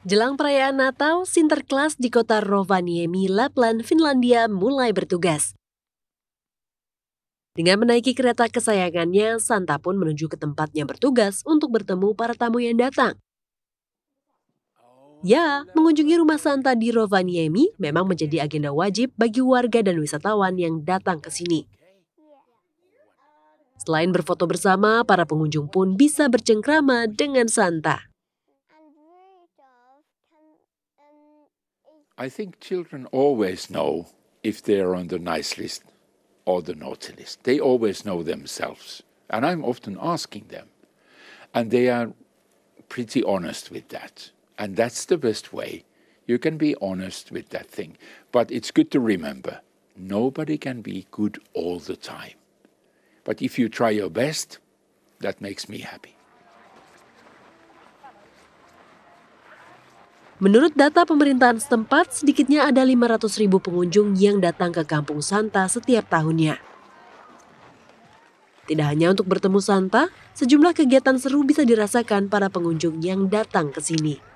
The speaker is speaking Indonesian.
Jelang perayaan Natal, Sinterklas di kota Rovaniemi, Lapland, Finlandia mulai bertugas. Dengan menaiki kereta kesayangannya, Santa pun menuju ke tempatnya bertugas untuk bertemu para tamu yang datang. Ya, mengunjungi rumah Santa di Rovaniemi memang menjadi agenda wajib bagi warga dan wisatawan yang datang ke sini. Selain berfoto bersama, para pengunjung pun bisa bercengkrama dengan Santa. I think children always know if they're on the nice list or the naughty list. They always know themselves. And I'm often asking them. And they are pretty honest with that. And that's the best way. You can be honest with that thing. But it's good to remember nobody can be good all the time. But if you try your best, that makes me happy. Menurut data pemerintahan setempat, sedikitnya ada 500 ribu pengunjung yang datang ke Kampung Santa setiap tahunnya. Tidak hanya untuk bertemu Santa, sejumlah kegiatan seru bisa dirasakan para pengunjung yang datang ke sini.